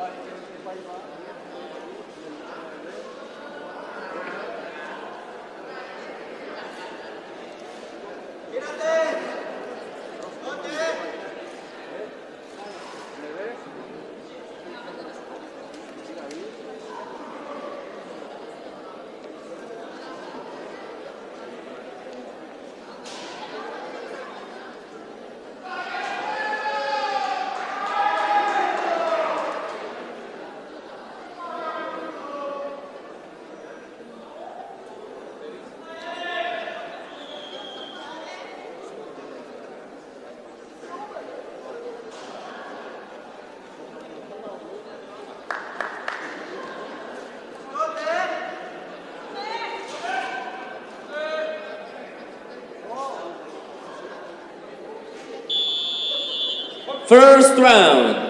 빨리 와. 빨리 와. First round.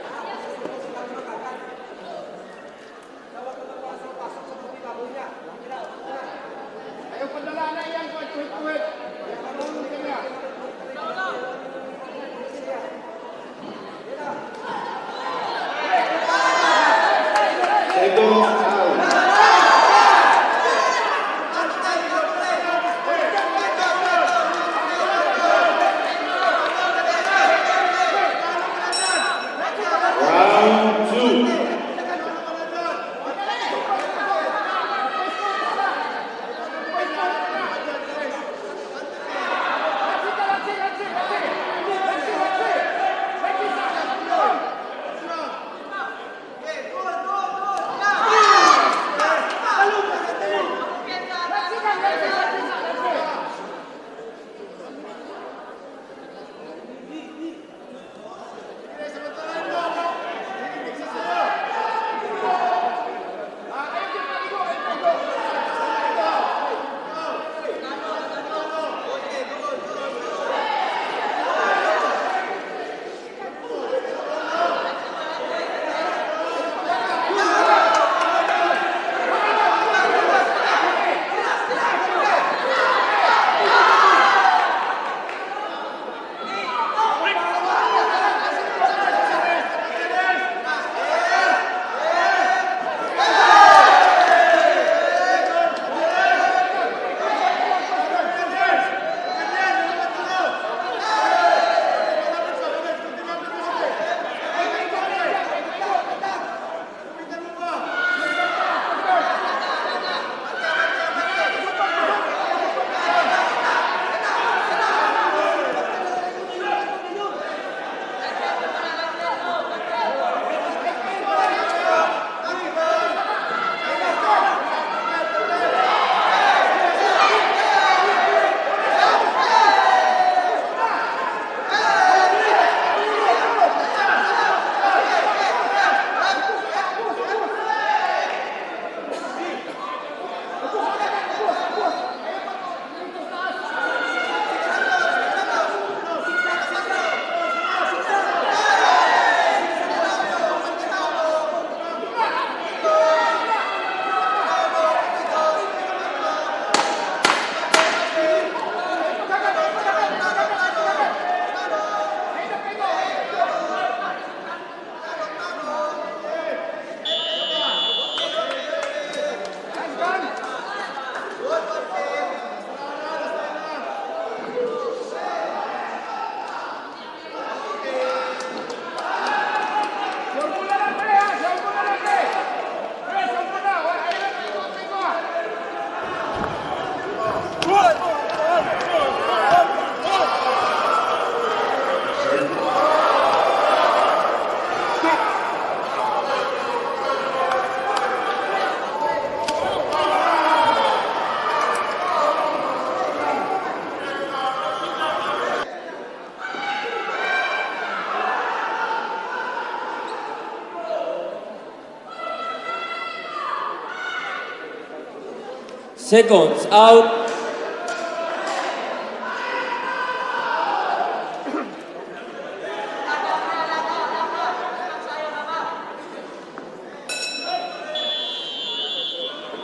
Seconds out.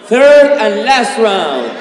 Third and last round.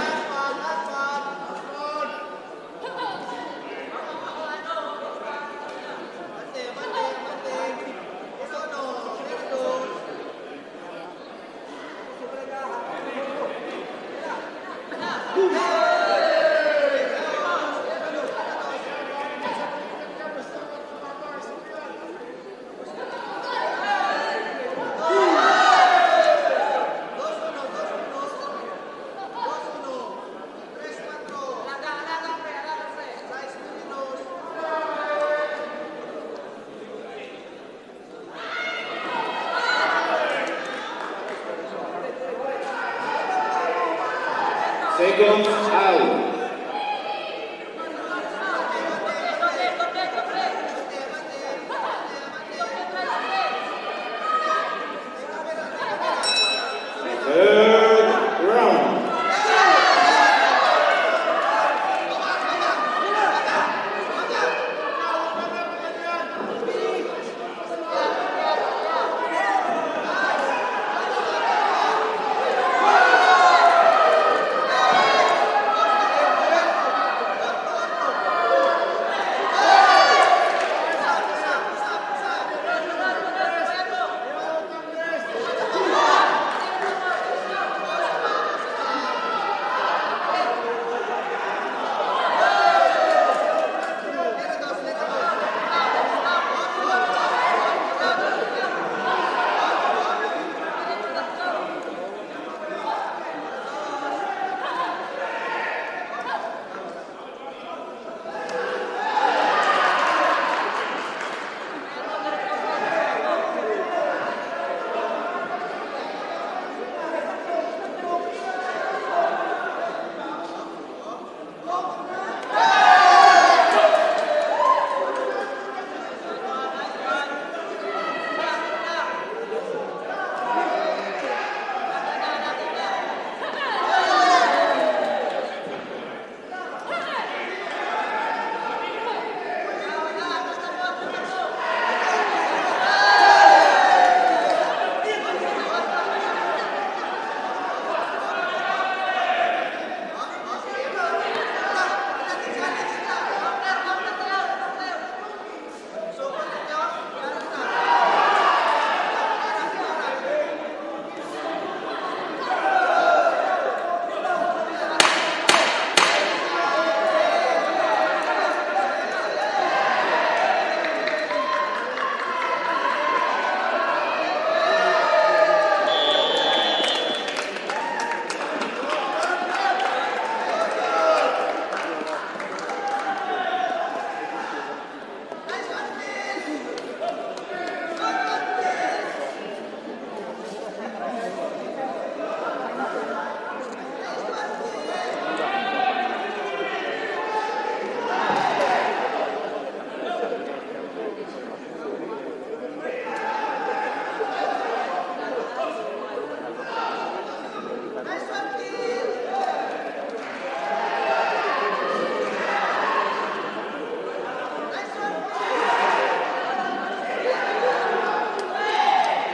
Seconds out.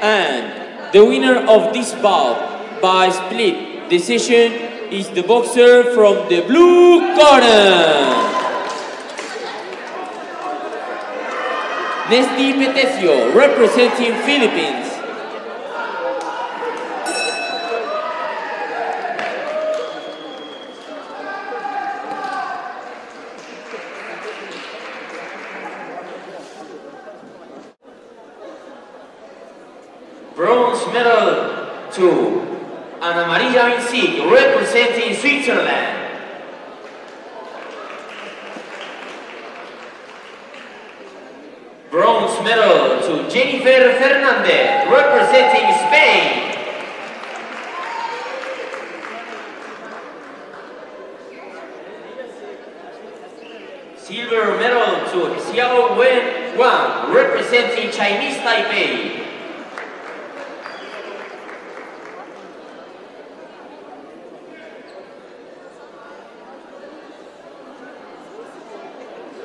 And the winner of this bout by split decision is the boxer from the blue corner. Nesthy Petecio representing Philippines. Bronze medal to Ana Maria Insig representing Switzerland. Bronze medal to Jennifer Fernandez, representing Spain. Silver medal to Xiao Wen Wang, representing Chinese Taipei.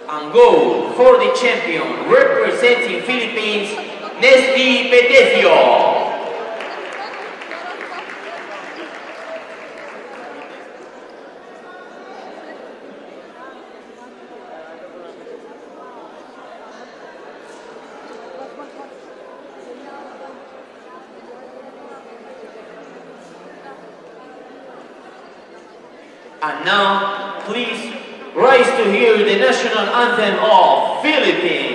And gold for the champion, representing Philippines, Nesthy Petecio. And now, please rise to hear the national anthem of Philippines.